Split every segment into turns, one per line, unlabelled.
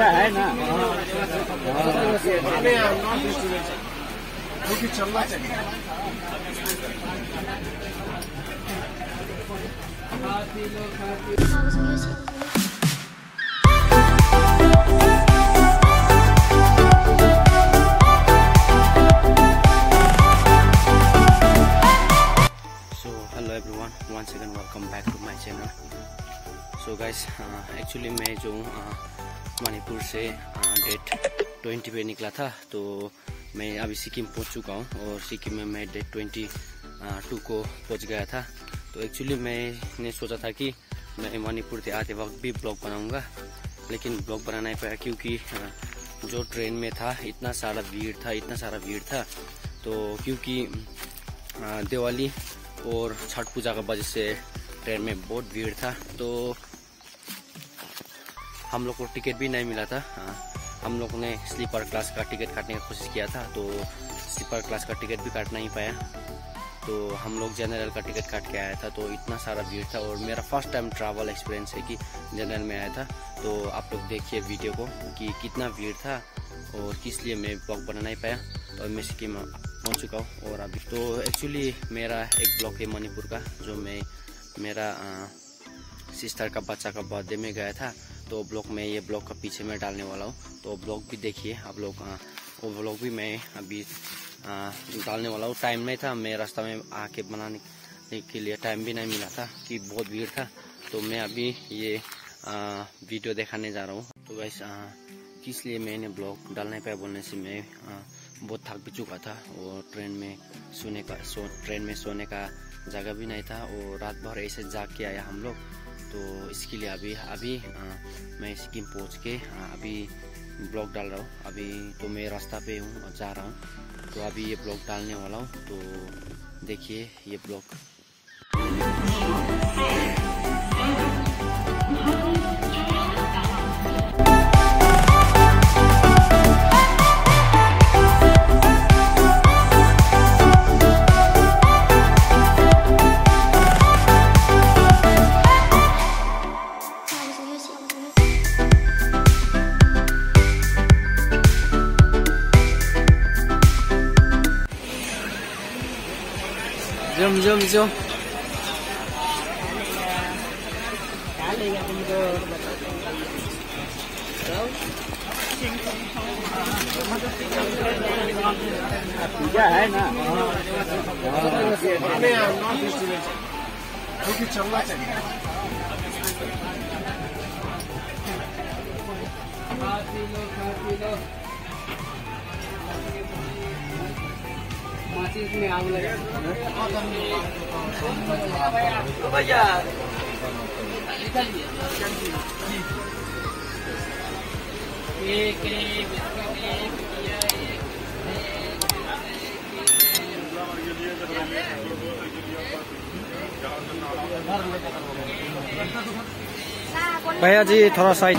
पूजा है ना
क्योंकि चलना चाहिए
house music.
so hello everyone once again welcome back to my channel so guys actually मैं जो uh, मणिपुर से डेट ट्वेंटी पे निकला था तो मैं अभी सिक्किम पहुँच चुका हूँ और सिक्किम में मैं डेट ट्वेंटी टू को पहुँच गया था। तो एक्चुअली मैंने सोचा था कि मैं मणिपुर से आते वक्त भी ब्लॉग बनाऊँगा, लेकिन ब्लॉग बना नहीं पाया क्योंकि जो ट्रेन में था, इतना सारा भीड़ था, इतना सारा भीड़ था तो क्योंकि दिवाली और छठ पूजा का वजह से ट्रेन में बहुत भीड़ था तो हम लोग को टिकट भी नहीं मिला था। हाँ, हम लोग ने स्लीपर क्लास का टिकट काटने की कोशिश किया था तो स्लीपर क्लास का टिकट भी काट नहीं पाया। तो हम लोग जनरल का टिकट काट के आया था तो इतना सारा भीड़ था और मेरा फ़र्स्ट टाइम ट्रैवल एक्सपीरियंस है कि जनरल में आया था। तो आप लोग देखिए वीडियो को कि कितना भीड़ था और किस लिए मैं ब्लॉग बना नहीं पाया तो मैं सिक्किम पहुँच चुका हूँ और अभी। तो एक्चुअली मेरा एक ब्लॉग है मणिपुर का जो मैं मेरा सिस्टर का बच्चा का बर्थडे में गया था। तो ब्लॉग में ये ब्लॉग का पीछे में डालने वाला हूँ। तो ब्लॉग भी देखिए आप लोग वो ब्लॉग भी मैं अभी अ, डालने वाला हूँ। टाइम नहीं था मैं रास्ता में आके बनाने के लिए टाइम भी नहीं मिला था कि बहुत भीड़ था। तो मैं अभी ये अ, वीडियो दिखाने जा रहा हूँ। तो वैसे किस लिए मैंने ब्लॉग डालने पाया बोलने से मैं अ, बहुत थक भी चुका था और ट्रेन में सोने का सो ट्रेन में सोने का जगह भी नहीं था और रात भर ऐसे जाग के आया हम लोग। तो इसके लिए अभी अभी आ, मैं सिक्किम पहुँच के आ, अभी ब्लॉग डाल रहा हूँ। अभी तो मैं रास्ता पे हूँ जा रहा हूँ। तो अभी ये ब्लॉग डालने वाला हूँ। तो देखिए ये ब्लॉग जम जम जम
पूजा है
चलना
भैया जी थोड़ा साइड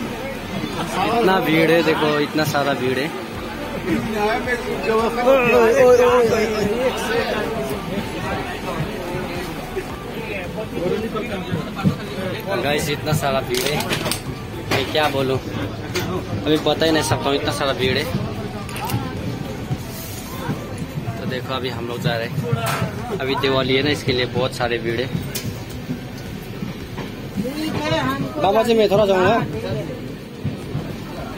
इतना भीड़ है देखो इतना सारा भीड़ है। गाइस इतना सारा भीड़ है। मैं क्या बोलूँ? अभी पता ही नहीं सकता हूँ इतना सारा भीड़ है। तो देखो अभी हम लोग जा रहे हैं। अभी दिवाली है ना इसके लिए बहुत सारे भीड़ है। बाबा जी मैं थोड़ा जाऊँगा।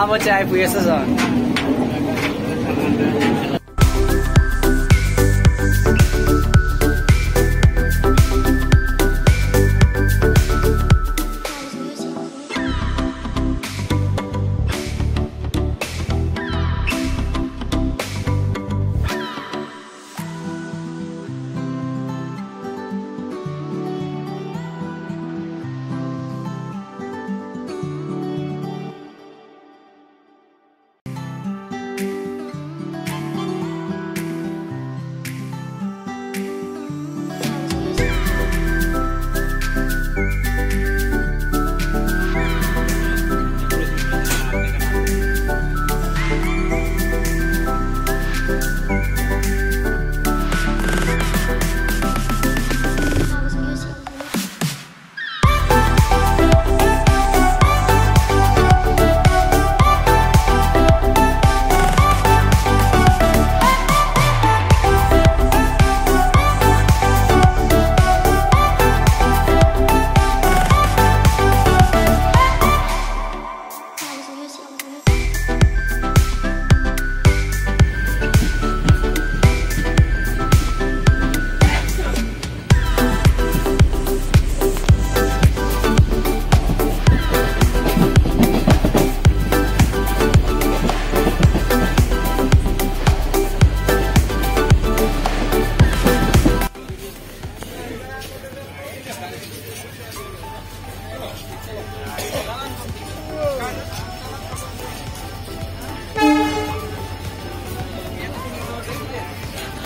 他们家也不会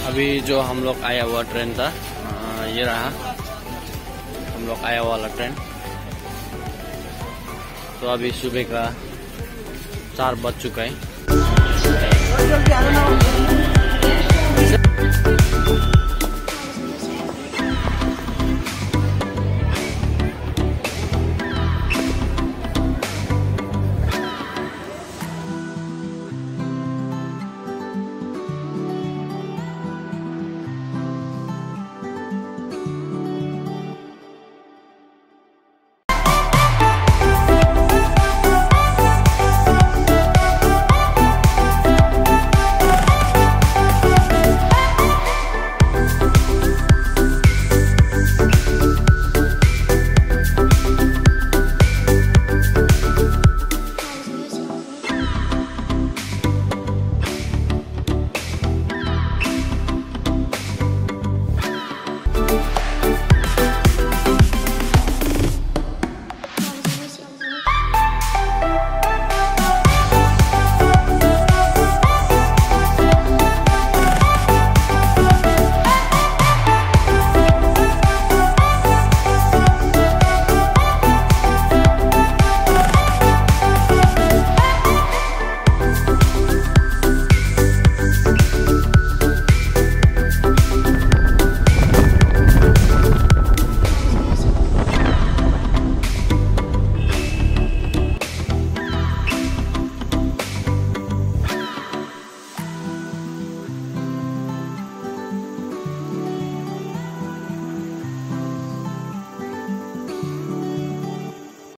अभी जो हम लोग आया हुआ ट्रेन था ये रहा। हम लोग आया वाला ट्रेन। तो अभी सुबह का चार बज चुका है।